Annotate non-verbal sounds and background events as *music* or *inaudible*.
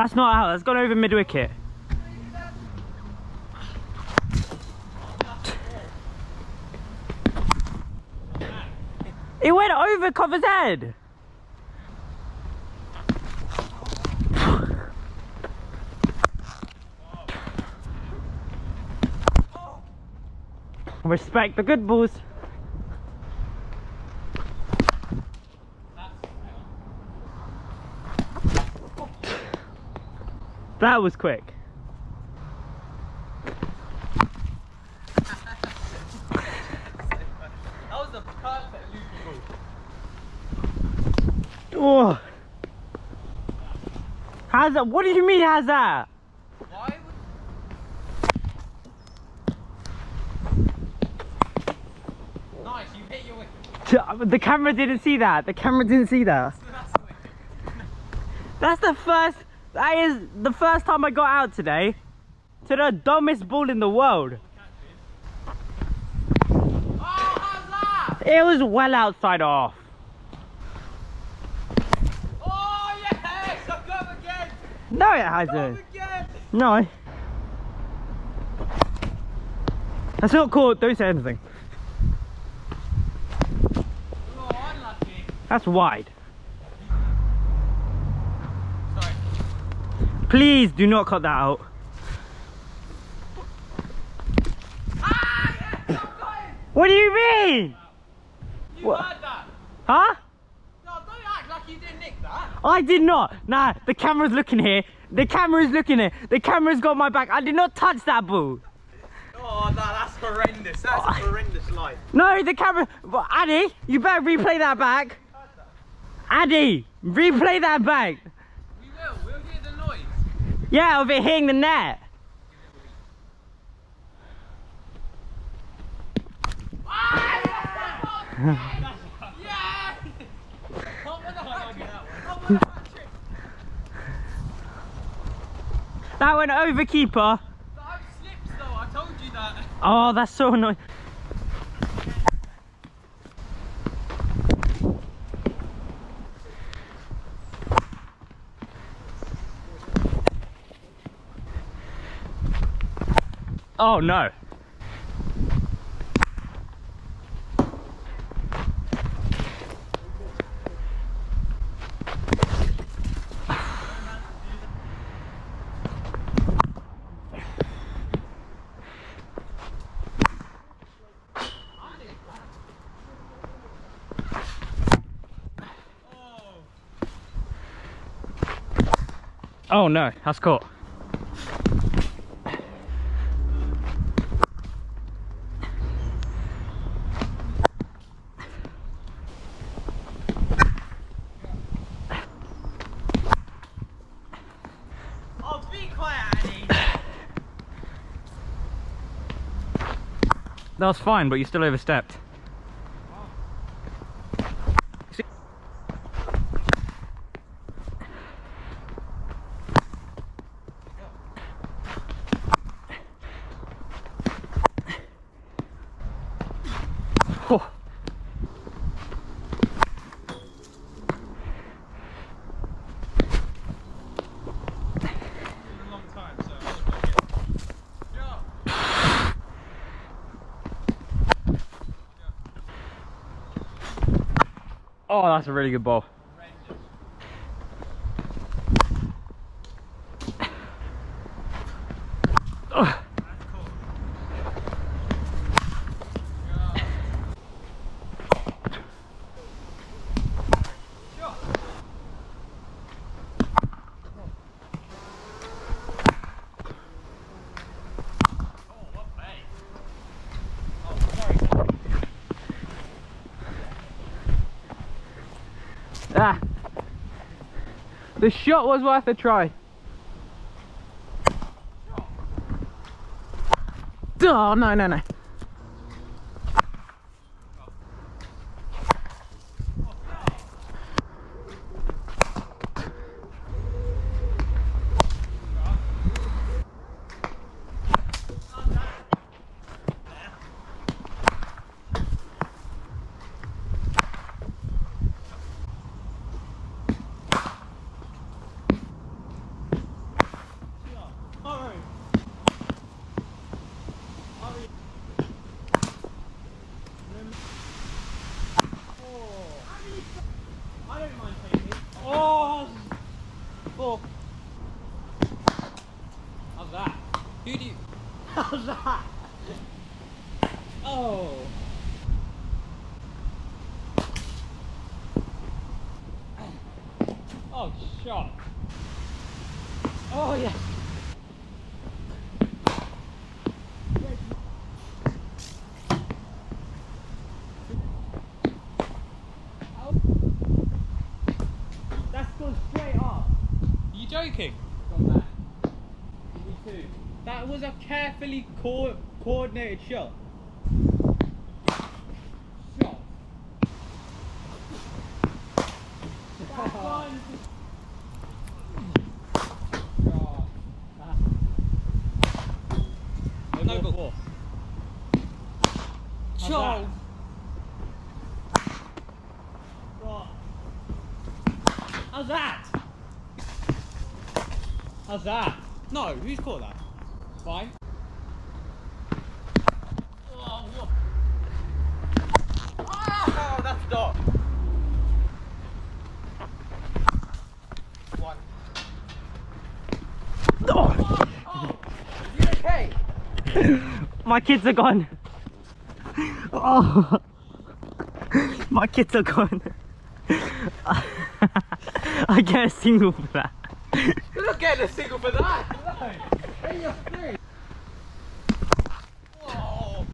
That's not out. That's gone over mid wicket. It went over Cover's head. Respect the good balls. That was quick. That was the perfect loopy. Oh. How's that? What do you mean, how's that? Would... Nice, you hit your wicket. The camera didn't see that. The camera didn't see that. That's the wicket. That's the first. That is the first time I got out today to the dumbest ball in the world. Oh? It was well outside off. Oh, yes! No, it hasn't. No. That's not cool. Don't say anything. Oh. That's wide. Please do not cut that out. Ah, yes! I've got it! What do you mean? You What? heard that? Huh? No, don't act like you didn't nick that. I did not. Nah, the camera's looking here. The camera's looking here. The camera's got my back. I did not touch that ball. Oh, no, that's horrendous. That's a horrendous. No, the camera. Well, Addy, you better replay that back. Addy, replay that back. On the net. *laughs* That went over keeper. I've slipped though. I told you that. Oh, that's so annoying. Oh no. Oh no, that's caught. That was fine, but you still overstepped. Oh. It's been a long time, so I was like, yeah. Oh, that's a really good ball. Ugh. That's cool. Yeah. Sure. Oh, what play? Oh, sorry, sorry. Ah. The shot was worth a try. Oh, no, no, no. Oh! Oh! How's that? Who do you... How's that? Oh! Oh, shot! Oh, yes! Joking? Gone back. Me too. That was a carefully co- coordinated shot. Shot. No, but Four. Shot. What? How's that? How's that? No, who's caught that? Fine. Oh, what? Oh, that's dot. One. Oh. You okay? My kids are gone. Oh. My kids are gone. *laughs* I get a single for that. Not getting a single for that. No.